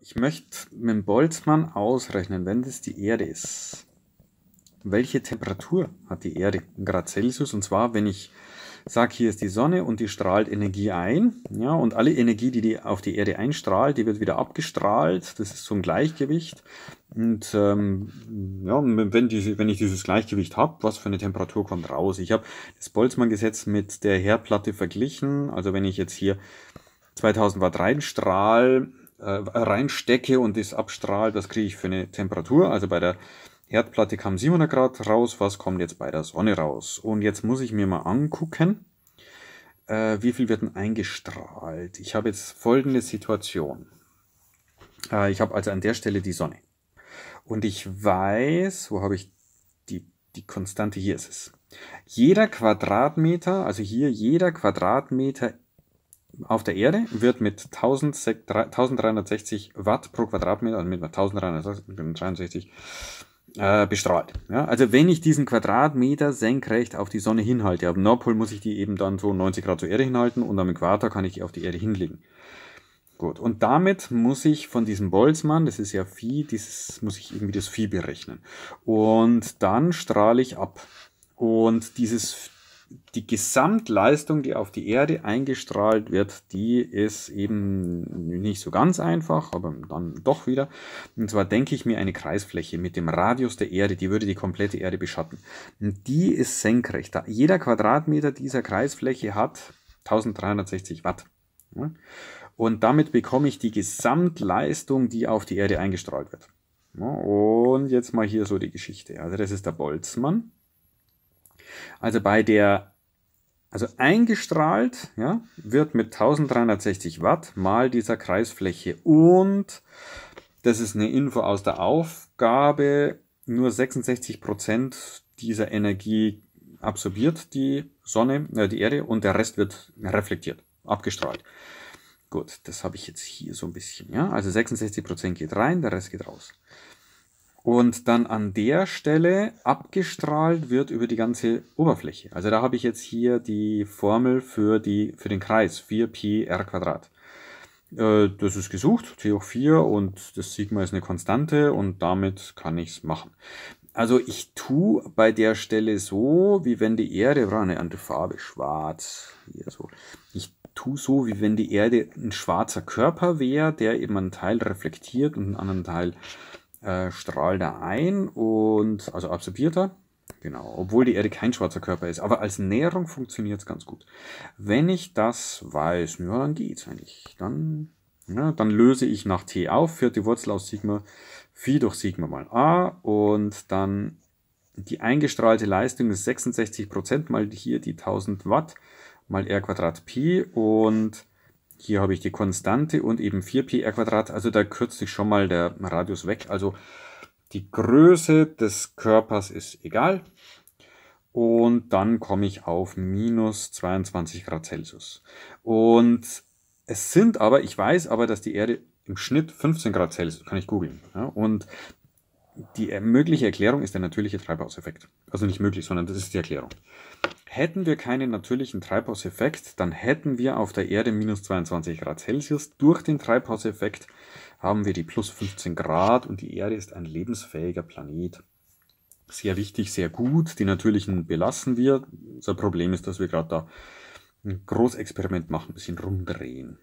Ich möchte mit dem Boltzmann ausrechnen, wenn das die Erde ist. Welche Temperatur hat die Erde in Grad Celsius? Und zwar, wenn ich sage, hier ist die Sonne und die strahlt Energie ein. Ja, und alle Energie, die, die auf die Erde einstrahlt, die wird wieder abgestrahlt. Das ist so ein Gleichgewicht. Und ähm, ja, wenn, diese, wenn ich dieses Gleichgewicht habe, was für eine Temperatur kommt raus? Ich habe das Boltzmann-Gesetz mit der Herdplatte verglichen. Also wenn ich jetzt hier 2000 Watt reinstrahl, reinstecke und das abstrahlt, was kriege ich für eine Temperatur? Also bei der Herdplatte kam 700 Grad raus, was kommt jetzt bei der Sonne raus? Und jetzt muss ich mir mal angucken, äh, wie viel wird denn eingestrahlt? Ich habe jetzt folgende Situation. Äh, ich habe also an der Stelle die Sonne. Und ich weiß, wo habe ich die, die Konstante? Hier ist es. Jeder Quadratmeter, also hier jeder Quadratmeter auf der Erde wird mit 1360 Watt pro Quadratmeter, also mit 1363 äh, bestrahlt. Ja, also wenn ich diesen Quadratmeter senkrecht auf die Sonne hinhalte, am Nordpol muss ich die eben dann so 90 Grad zur Erde hinhalten und am Äquator kann ich die auf die Erde hinlegen. Gut, und damit muss ich von diesem Boltzmann, das ist ja Phi, dieses, muss ich irgendwie das Phi berechnen. Und dann strahle ich ab. Und dieses die Gesamtleistung, die auf die Erde eingestrahlt wird, die ist eben nicht so ganz einfach, aber dann doch wieder. Und zwar denke ich mir eine Kreisfläche mit dem Radius der Erde, die würde die komplette Erde beschatten. Und die ist senkrecht. Jeder Quadratmeter dieser Kreisfläche hat 1360 Watt. Und damit bekomme ich die Gesamtleistung, die auf die Erde eingestrahlt wird. Und jetzt mal hier so die Geschichte. Also das ist der Boltzmann. Also bei der, also eingestrahlt, ja, wird mit 1360 Watt mal dieser Kreisfläche und das ist eine Info aus der Aufgabe, nur 66 Prozent dieser Energie absorbiert die Sonne, äh, die Erde und der Rest wird reflektiert, abgestrahlt. Gut, das habe ich jetzt hier so ein bisschen, ja. Also 66 Prozent geht rein, der Rest geht raus und dann an der Stelle abgestrahlt wird über die ganze Oberfläche. Also da habe ich jetzt hier die Formel für, die, für den Kreis, 4pi r Quadrat. Äh, das ist gesucht, T hoch 4 und das Sigma ist eine Konstante und damit kann ich es machen. Also ich tue bei der Stelle so, wie wenn die Erde, oder eine andere Farbe, schwarz, hier so. Ich tue so, wie wenn die Erde ein schwarzer Körper wäre, der eben einen Teil reflektiert und einen anderen Teil äh, strahlt er ein und also absorbiert er. Genau, obwohl die Erde kein schwarzer Körper ist. Aber als Näherung funktioniert es ganz gut. Wenn ich das weiß, ja, dann geht's eigentlich. Dann, ja, dann löse ich nach t auf, vierte Wurzel aus Sigma, Phi durch Sigma mal a und dann die eingestrahlte Leistung ist 66% mal hier die 1000 Watt mal r Quadrat Pi und hier habe ich die Konstante und eben 4πr Quadrat. Also da kürzt sich schon mal der Radius weg. Also die Größe des Körpers ist egal. Und dann komme ich auf minus 22 Grad Celsius. Und es sind aber, ich weiß aber, dass die Erde im Schnitt 15 Grad Celsius, kann ich googeln. Ja, und die mögliche Erklärung ist der natürliche Treibhauseffekt. Also nicht möglich, sondern das ist die Erklärung. Hätten wir keinen natürlichen Treibhauseffekt, dann hätten wir auf der Erde minus 22 Grad Celsius. Durch den Treibhauseffekt haben wir die plus 15 Grad und die Erde ist ein lebensfähiger Planet. Sehr wichtig, sehr gut. Die natürlichen belassen wir. Unser Problem ist, dass wir gerade da ein Großexperiment machen, ein bisschen rumdrehen.